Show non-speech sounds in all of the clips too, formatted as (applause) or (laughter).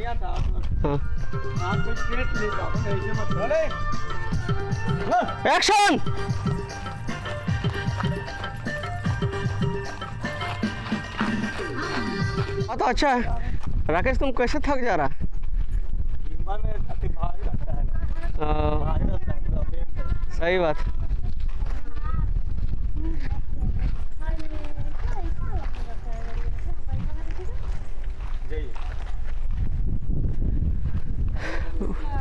बढ़िया था हाँ। आज कोई स्ट्रेट ले जाओ ऐसे मत बोले एक्शन बहुत अच्छा है। राकेश तुम कैसे थक जा रहा? है में भारी लगता है। भारी लगता है है। सही बात।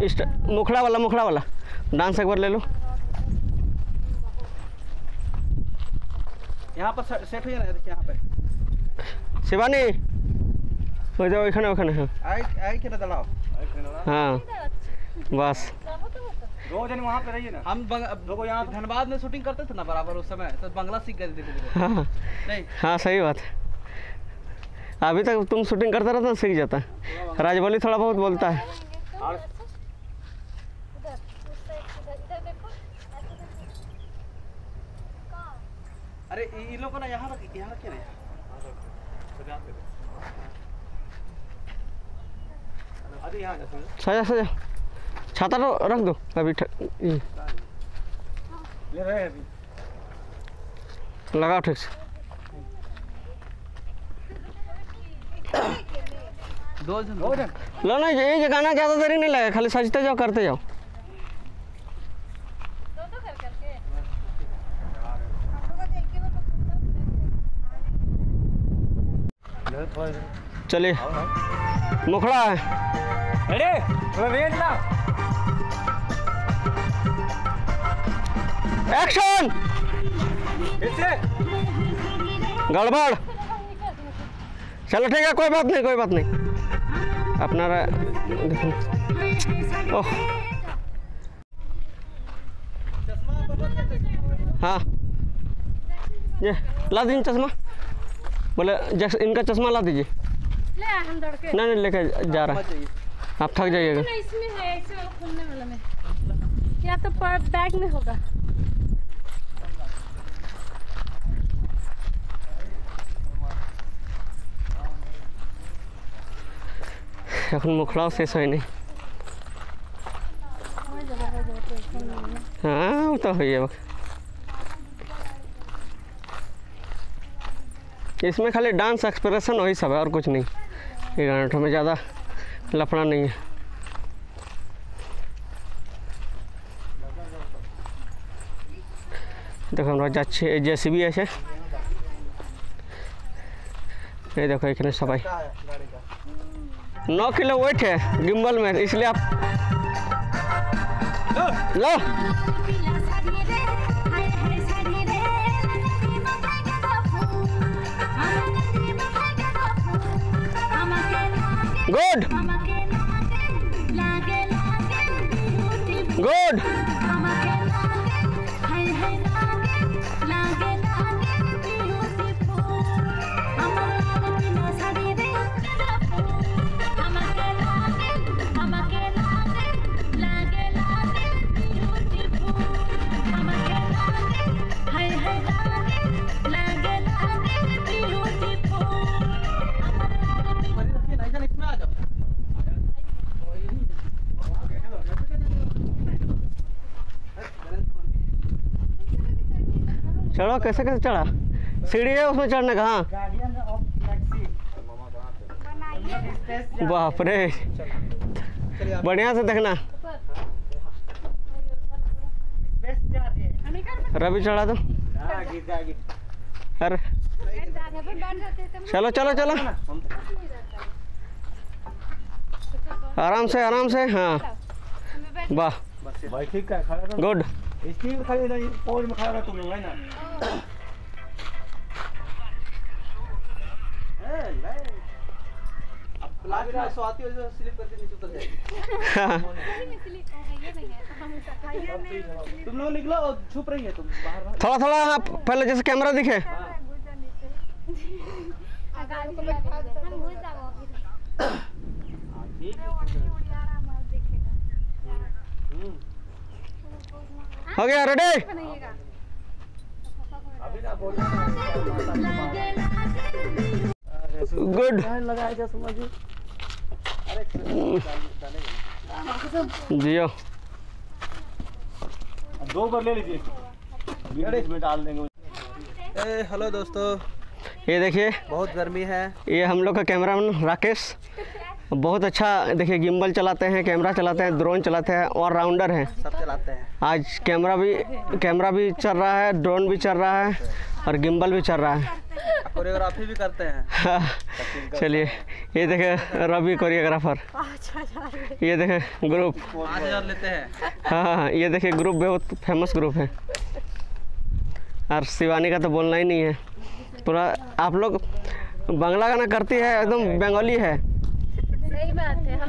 इस्ट मुखड़ा वाला मुखड़ा वाला डांस एक बार ले लो यहाँ पर सेट हो जाना यहाँ पे শিবানী ওই যে ওইখানে ওখানে হ্যাঁ आई आई के दलाओ হ্যাঁ বাস दो जन वहाँ पे रहिए ना हम बंग, अब देखो यहाँ धनबाद में शूटिंग करते थे ना बराबर उस समय तो बंगला सीख गए धीरे धीरे हाँ नहीं हाँ सही बात है अभी तक तुम शूटिंग करता रहता सीख जाता राजबली थोड़ा बहुत बोलता है अरे ये लोग ना यहाँ रख यहाँ रखे ना अरे यहाँ सजा सजा। छाता तो रख दो। अभी ठ- ये, ले रहे हैं अभी। लगाओ ठीक से दो जन। दो जन। लो ना ये ये गाना ज़्यादा देरी नहीं लगा खाली सजते जाओ करते जाओ। चलिए मुखड़ा है। अरे वेट ना एक्शन गड़बड़। चलो ठीक है कोई बात नहीं कोई बात नहीं। अपना देखो ओह। हाँ। ये ला दीजिए चश्मा। बोले जैसे इनका चश्मा ला दीजिए ले आ, हम दौड़ के नहीं नहीं लेके जा रहा मत है जाइए आप थक जाइएगा ना इसमें है ऐसे वाला खोलने वाला में या तो पर बैग में होगा এখন মুখড়াও শেষ হয়নি हो जाएगा हो जाएगा इसमें खाली डांस एक्सप्रेशन वही सब है और कुछ नहीं। ये गाना में ज़्यादा लफड़ा नहीं है। देखो हमारा जाच्छे जे सी बी ऐसे ये देखो इतने सफ़ाई। नौ किलो वेट है गिम्बल में इसलिए आप लो, लो। गुड मरी चढ़ो कैसे कैसे चढ़ा? सीढ़ी है उसमें चढ़ने का हाँ। बाप रे बढ़िया से देखना। है रवि चढ़ा दो। अरे। चलो चलो चलो। आराम से आराम से हाँ। वाह। बस भाई ठीक है खड़ा रहो गुड। इसकी भी नहीं पोज में खड़ा तुम लोग है ना ए, ले। अब लास्ट में स्वाति हो स्लिप करके नीचे उतर जाएगी तुम लोग निकलो और छुप रही है तुम बाहर बाहर थोड़ा थोड़ा हाँ पहले जैसे कैमरा दिखे। हो गया रेडी अभी ना बोलना गुड जियो। दो बार ले लीजिए। में डाल देंगे। ए हेलो दोस्तों। ये देखिए। बहुत गर्मी है। ये हम लोग का कैमरामैन राकेश बहुत अच्छा देखिए गिम्बल चलाते हैं कैमरा चलाते हैं ड्रोन चलाते हैं और राउंडर हैं। सब चलाते हैं। आज कैमरा भी कैमरा भी चल रहा है ड्रोन भी चल रहा है और गिम्बल भी चल रहा है। कोरियोग्राफी भी करते हैं। चलिए ये देखे रवि कोरियोग्राफर ये देखे ग्रुप लेते हैं। हाँ हाँ हाँ, ये देखिए ग्रुप बहुत फ़ेमस ग्रुप है। और शिवानी का तो बोलना ही नहीं है। पूरा आप लोग बांग्ला गाना करती है एकदम बंगाली है। है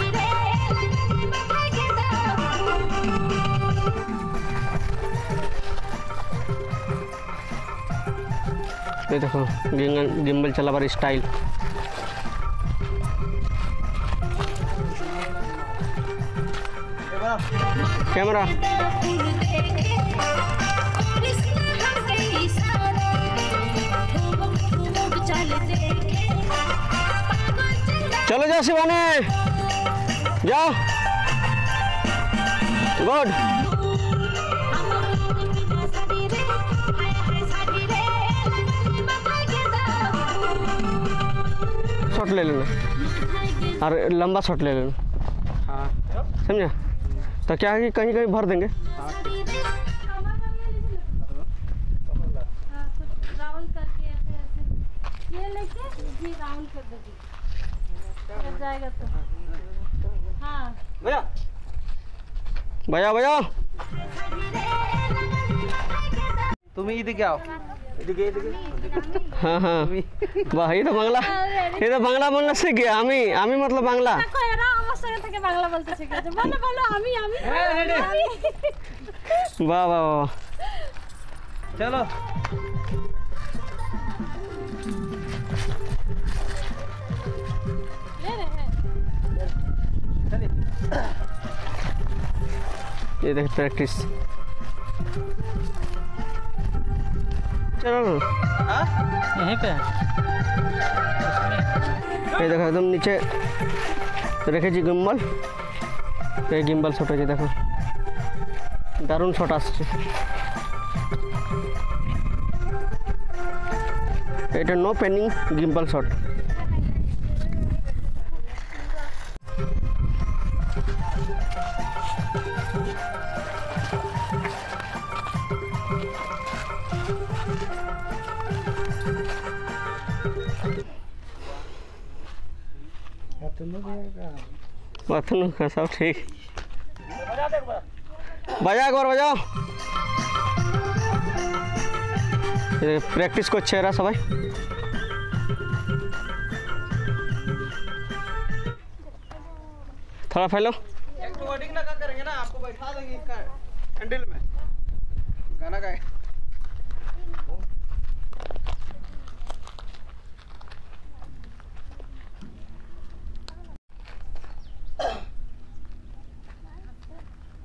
ये देखो गिम्बल चलाবার स्टाइल कैमरा। चलो जाओ शिवानी। जाओ। गुड शॉट ले लेना। और लंबा शॉट ले लेना। हाँ। समझा? तो क्या है कि कहीं कहीं भर देंगे? भैया। करके ऐसे ऐसे ये लेके जी राउंड कर दीजिए हो जाएगा तो हाँ भैया बजाओ बजाओ तुम ही क्या हो हाँ हाँ বাহ এই তো বাংলা এই তো বাংলা বললে শিখে আমি আমি মতলব বাংলা দেখো এরা আমার সঙ্গে থেকে বাংলা বলতে শিখেছে বলো বলো আমি আমি আমি। বাহ বাহ বাহ चलो ले रहे हैं ये देख प्रैक्टिस चलो हाँ यहीं पे এই দেখো একদম নিচে রেখেছি গিম্বল এই গিম্বল শট হয়েছে দেখো দারুণ শট আসছে এটা no paining gimbal shot bathroom का सब ठीक। बजा एक बार बजाओ प्रैक्टिस को रहा सबाई। थोड़ा फैलो। एक वर्डिंग करेंगे ना, आपको बैठा देंगे इसका हैंडल में। गाना गाए।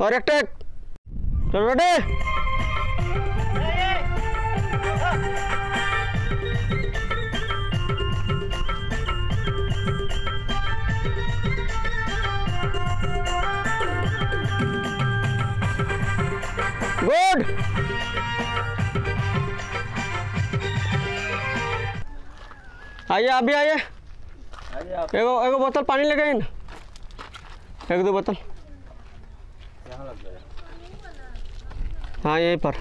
और एक टेक चलो रेडी गुड। आइए आप भी आइए। आइए एगो एगो बोतल पानी लेके आई ना। एक दो बोतल। हाँ यहीं पर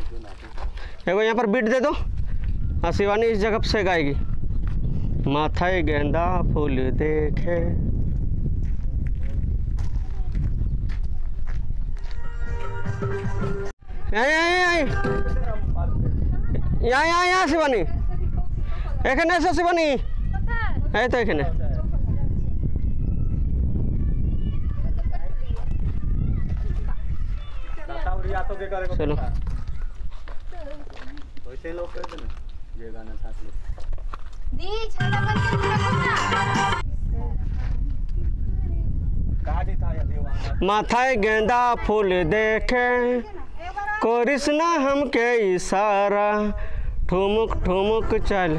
एगो यहाँ पर बीट दे दो हाँ शिवानी इस जगह से गाएगी माथा गेंदा फूल देखे यहाँ यहाँ यहाँ यहाँ यहाँ यहाँ শিবানী এখানে এসো শিবানী এই তো এখানে चलो। वैसे लोग कर देना ये गाना साथ में। दी गेंदा फूल देखे कृष्णा हमके इशारा। ठुमुक ठुमुक चल।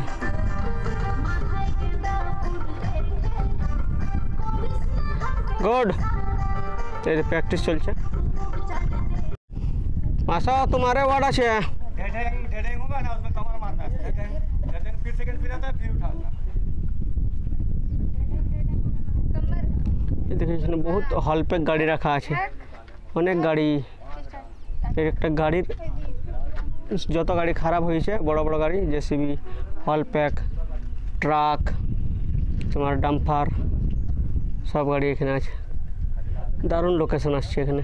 गुड तेरी प्रैक्टिस चल। आशा तुम्हारे वार्ड আছে डेढ़ेंग डेढ़ेंग होगा ना उसमें कमर मारना है डेढ़ेंग डेढ़ेंग फिर सेकंड फिर आता है फिर उठाना এই দেখে এখানে বহুত হল প্যাক গাড়ি রাখা আছে অনেক গাড়ি এর একটা গাড়ির যত গাড়ি খারাপ হয়েছে বড় বড় গাড়ি জেসিবি হল প্যাক ট্রাক তোমার ডাম্পার সব গাড়ি এখানে আছে দারুণ লোকেশন আসছে এখানে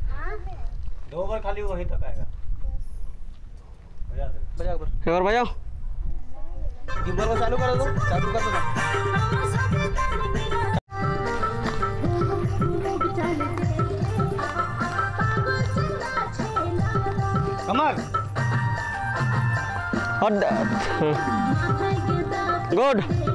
दो बार खाली वहीं तक आएगा। बजा दे। बजा ऊपर एक बजाओ गिम्बल को चालू कर दो चालू कर दो। कमर। और (laughs) गुड।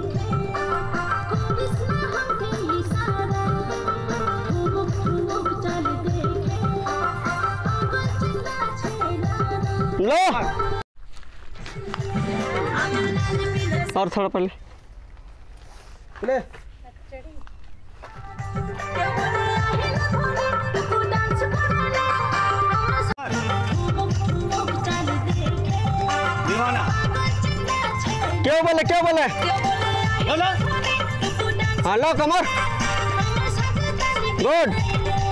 लो। और थोड़ा पहले। ले। क्यों बोले क्यों बोले? बोलो। हाँ लो कमर। गुड।